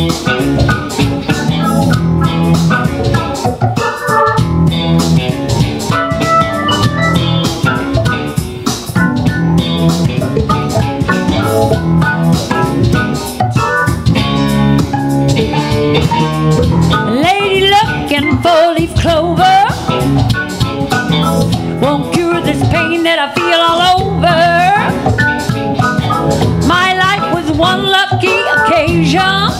Lady looking for leaf Clover won't cure this pain that I feel all over. Lucky occasion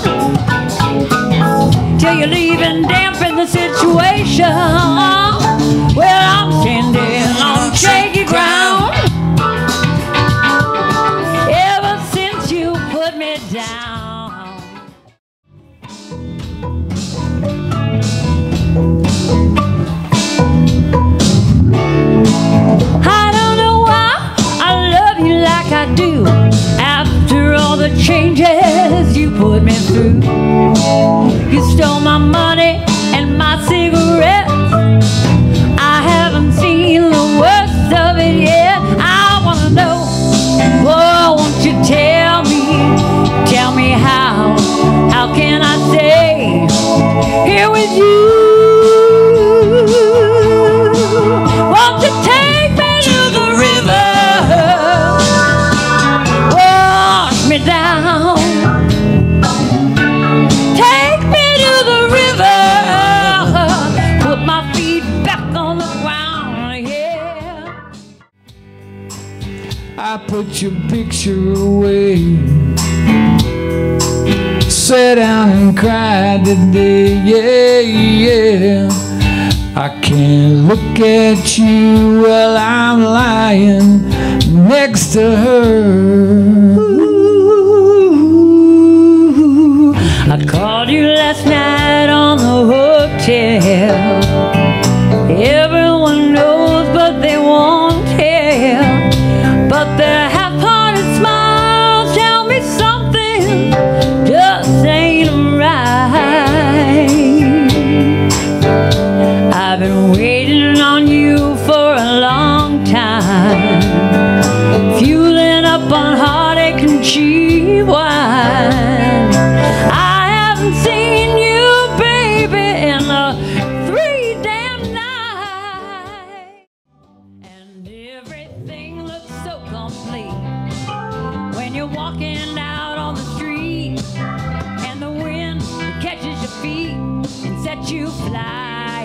till you leave and dampen the situation. Well, I'm standing on shaky ground ever since you put me down. Changes you put me through, you stole my money down. Take me to the river. Put my feet back on the ground. Yeah. I put your picture away. Sat down and cried today, yeah, yeah. I can't look at you while I'm lying next to her. I've been waiting on you for a long time, fueling up on heartache and cheap wine. I haven't seen you, baby, in a three damn nights, and everything looks so complete when you're walking out on the street and the wind catches your feet and sets you crying.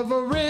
never end.